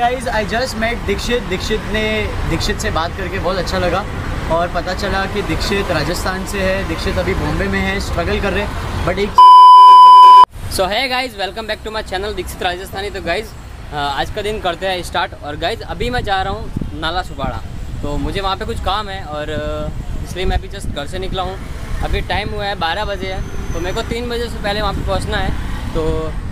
Guys I just met Dixit Dixit ने दीक्षित से बात करके बहुत अच्छा लगा और पता चला कि दीक्षित राजस्थान से है। दीक्षित अभी बॉम्बे में है स्ट्रगल कर रहे हैं बट एक सो है guys welcome back to my channel Dixit Rajasthani तो गाइज़ आज का दिन करते हैं स्टार्ट और गाइज़ अभी मैं जा रहा हूँ नाला सुपाड़ा। तो मुझे वहाँ पे कुछ काम है और इसलिए मैं अभी जस्ट घर से निकला हूँ। अभी टाइम हुआ है बारह बजे है तो मेरे को तीन बजे से पहले वहाँ पे पहुँचना है। तो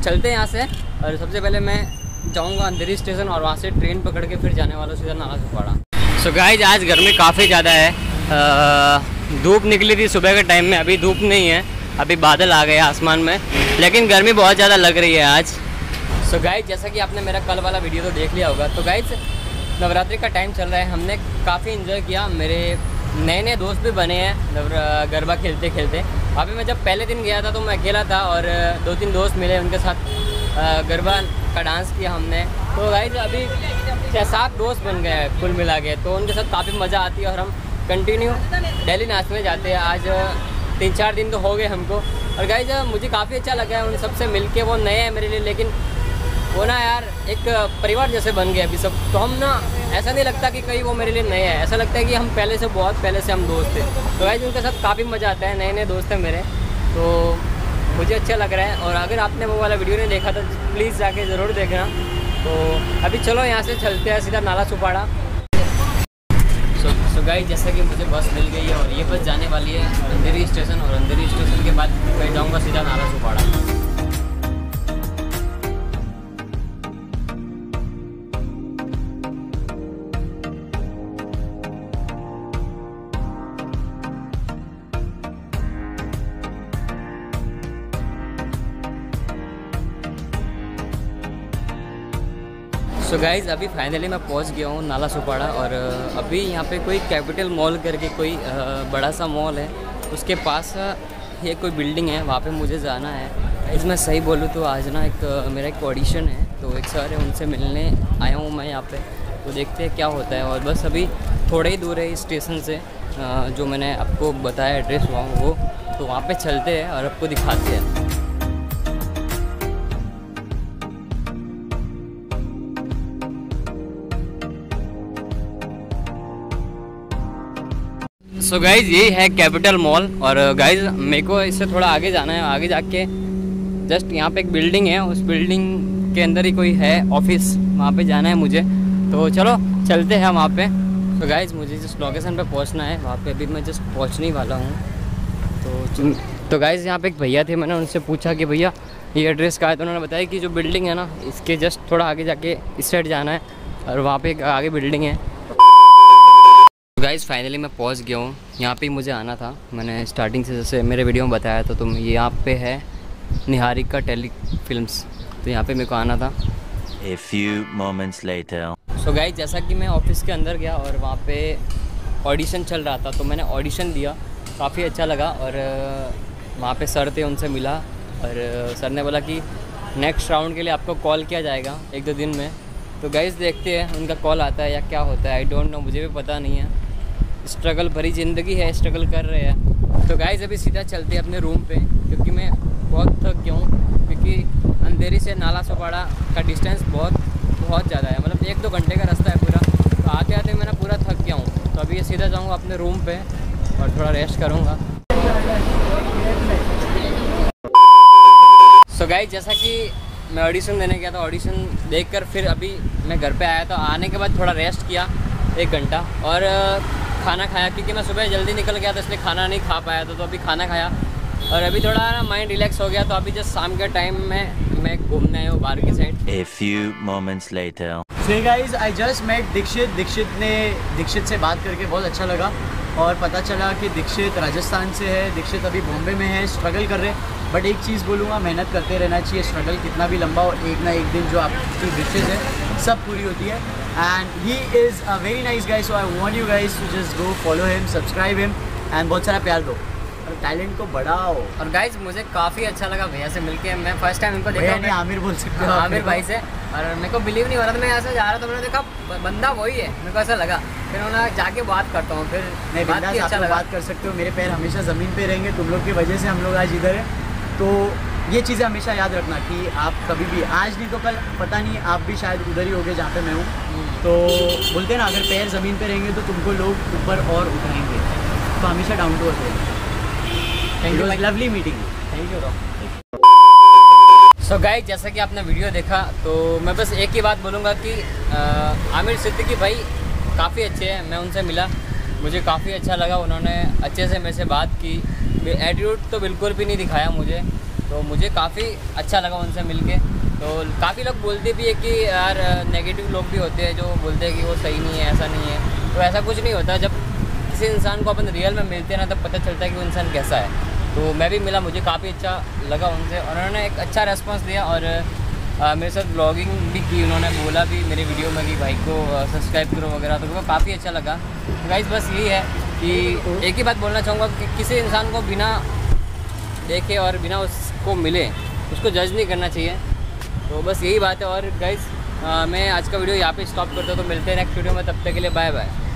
चलते हैं यहाँ से और सबसे पहले मैं जाऊँगा अंधेरी स्टेशन और वहाँ से ट्रेन पकड़ के फिर जाने वाला सीधा नाला सुपाड़ा सो गाइज़ आज गर्मी काफ़ी ज़्यादा है। धूप निकली थी सुबह के टाइम में, अभी धूप नहीं है। अभी बादल आ गए आसमान में। लेकिन गर्मी बहुत ज़्यादा लग रही है आज। सो so गाइज़ जैसा कि आपने मेरा कल वाला वीडियो तो देख लिया होगा। तो गाइज़ नवरात्रि का टाइम चल रहा है। हमने काफ़ी इन्जॉय किया। मेरे नए नए दोस्त भी बने हैं गरबा खेलते खेलते अभी मैं जब पहले दिन गया था तो मैं अकेला था और दो तीन दोस्त मिले उनके साथ। गरबा का डांस किया हमने। तो गाइज़ अभी छः सात दोस्त बन गए हैं, कुल मिला के। तो उनके साथ काफ़ी मज़ा आती है और हम कंटिन्यू डेली नाचने जाते हैं। आज तीन चार दिन तो हो गए हमको। और गाई गाइज़ मुझे काफ़ी अच्छा लगा है उन सबसे मिलके। वो नए हैं मेरे लिए, लेकिन वो ना यार एक परिवार जैसे बन गए अभी सब। तो हम ना, ऐसा नहीं लगता कि कहीं वो मेरे लिए नए हैं। ऐसा लगता है कि हम पहले से, बहुत पहले से हम दोस्त थे तो गाइज़ उनके साथ काफ़ी मज़ा आता है। नए नए दोस्त हैं मेरे। तो मुझे अच्छा लग रहा है और अगर आपने वो वाला वीडियो नहीं देखा तो प्लीज़ जाके ज़रूर देखना। तो अभी चलो यहाँ से चलते हैं सीधा नाला सुपाड़ा। सो सो गाइस जैसा कि मुझे बस मिल गई है और ये बस जाने वाली है अंधेरी स्टेशन और अंधेरी स्टेशन के बाद मैं जाऊँगा सीधा नाला सुपाड़ा। सो so गाइज़ अभी फाइनली मैं पहुँच गया हूँ नाला सुपाड़ा और अभी यहाँ पे कोई कैपिटल मॉल करके कोई बड़ा सा मॉल है। उसके पास ये कोई बिल्डिंग है, वहाँ पे मुझे जाना है। इसमें सही बोलूँ तो आज ना एक मेरा एक ऑडिशन है तो एक सर है, उनसे मिलने आया हूँ मैं यहाँ पे। तो देखते हैं क्या होता है और बस अभी थोड़ा ही दूर है स्टेशन से जो मैंने आपको बताया एड्रेस वहाँ, वो। तो वहाँ पे चलते हैं और आपको दिखाते हैं। सो so गाइज़ ये है कैपिटल मॉल और गाइज़ मेरे को इससे थोड़ा आगे जाना है। आगे जाके जस्ट यहाँ पे एक बिल्डिंग है। उस बिल्डिंग के अंदर ही कोई है ऑफ़िस वहाँ पे जाना है मुझे। तो चलो चलते हैं वहाँ पे। तो गाइज़ मुझे जिस लोकेशन पे पहुँचना है वहाँ पे अभी मैं जस्ट पहुँचने ही वाला हूँ। तो तो गाइज़ यहाँ पे एक भैया थे। मैंने उनसे पूछा कि भैया ये एड्रेस का है? तो उन्होंने बताया कि जो बिल्डिंग है ना इसके जस्ट थोड़ा आगे जाके इस साइड जाना है। और वहाँ पे एक आगे बिल्डिंग है। गाइज़ फाइनली मैं पहुँच गया हूँ। यहाँ पे ही मुझे आना था। मैंने स्टार्टिंग से जैसे मेरे वीडियो में बताया था तो ये यहाँ पे है निहारिका टेली फिल्म्स तो यहाँ पे मेरे को आना था। A few moments later. So guys जैसा कि मैं ऑफ़िस के अंदर गया और वहाँ पे ऑडिशन चल रहा था तो मैंने ऑडिशन दिया। काफ़ी अच्छा लगा और वहाँ पे सर थे उनसे मिला और सर ने बोला कि नेक्स्ट राउंड के लिए आपको कॉल किया जाएगा एक दो दिन में। तो गाइज़ देखते हैं उनका कॉल आता है या क्या होता है आई डोंट नो मुझे भी पता नहीं है। स्ट्रगल भरी ज़िंदगी है स्ट्रगल कर रहे हैं। तो गाइज़ अभी सीधा चलते हैं अपने रूम पे, क्योंकि मैं बहुत थक गया हूँ, क्योंकि अंधेरी से नाला सोपाड़ा का डिस्टेंस बहुत बहुत ज़्यादा है। मतलब एक दो घंटे का रास्ता है पूरा। तो आते आते मैं ना पूरा थक गया हूँ। तो अभी सीधा जाऊँगा अपने रूम पर और थोड़ा रेस्ट करूँगा। सो गाइज़ जैसा कि मैं ऑडिशन देने गया था ऑडिशन देखकर फिर अभी मैं घर पे आया तो आने के बाद थोड़ा रेस्ट किया एक घंटा और खाना खाया क्योंकि मैं सुबह जल्दी निकल गया था इसलिए खाना नहीं खा पाया था तो अभी खाना खाया। और अभी थोड़ा ना माइंड रिलैक्स हो गया तो अभी जस्ट शाम के टाइम में मैं घूमने आया हूँ बाहर की side A few moments later. So guys I just met Dixit Dixit ने दीक्षित से बात करके बहुत अच्छा लगा और पता चला कि दीक्षित राजस्थान से है। दीक्षित अभी बॉम्बे में है स्ट्रगल कर रहे हैं। बट एक चीज़ बोलूँगा मेहनत करते रहना चाहिए। स्ट्रगल कितना भी लंबा हो एक ना एक दिन जो आपकी विशेज़ है सब पूरी होती है। And he is a very nice guys so I want you guys to just go follow him subscribe him and बहुत सारा प्यार दो। और टैलेंट को बढ़ाओ। और गाइज़ मुझे काफ़ी अच्छा लगा भैया से मिलके। मैं फ़र्स्ट टाइम इनको देखा नहीं आमिर बोल सकते हो आमिर भाई से। और मेरे को बिलीव नहीं हो रहा था मैं ऐसे जा रहा था मैंने देखा बंदा वही है। मेरे को ऐसा लगा। फिर उन्होंने जाके बात करता हूँ। फिर नहीं बात की अच्छा बात कर सकते हो। मेरे पैर हमेशा ज़मीन पे रहेंगे तुम लोग की वजह से हम लोग आज इधर हैं। तो ये चीज़ें हमेशा याद रखना कि आप कभी भी आज नहीं तो कल पता नहीं आप भी शायद उधर ही होगे जहाँ पे मैं हूँ। तो बोलते हैं ना अगर पैर ज़मीन पे रहेंगे तो तुमको लोग ऊपर और उठाएँगे। तो हमेशा डाउन टू अर्थ रहेंगे thank you lovely meeting thank you so guys जैसा कि आपने वीडियो देखा तो मैं बस एक ही बात बोलूँगा कि अ, आमिर सिद्दीकी भाई काफ़ी अच्छे हैं मैं उनसे मिला। मुझे काफ़ी अच्छा लगा उन्होंने अच्छे से मेरे से बात की। एटीट्यूड तो बिल्कुल भी नहीं दिखाया मुझे तो मुझे काफ़ी अच्छा लगा उनसे मिलके। तो काफ़ी लोग बोलते भी है कि यार नेगेटिव लोग भी होते हैं जो बोलते हैं कि वो सही नहीं है ऐसा नहीं है। तो ऐसा कुछ नहीं होता। जब किसी इंसान को अपन रियल में मिलते हैं ना तब पता चलता है कि वो इंसान कैसा है। तो मैं भी मिला मुझे काफ़ी अच्छा लगा उनसे। और उन्होंने एक अच्छा रेस्पॉन्स दिया और अ, मेरे साथ ब्लॉगिंग भी की। उन्होंने बोला भी मेरे वीडियो में कि भाई को सब्सक्राइब करो वगैरह। तो उनको काफ़ी अच्छा लगा। तो गाइज़ बस यही है कि एक ही बात बोलना चाहूँगा कि किसी इंसान को बिना देखे और बिना उसको मिले उसको जज नहीं करना चाहिए। तो बस यही बात है और गाइज़ मैं आज का वीडियो यहाँ पे स्टॉप करता हूँ तो मिलते हैं नेक्स्ट वीडियो में, तब तक के लिए बाय बाय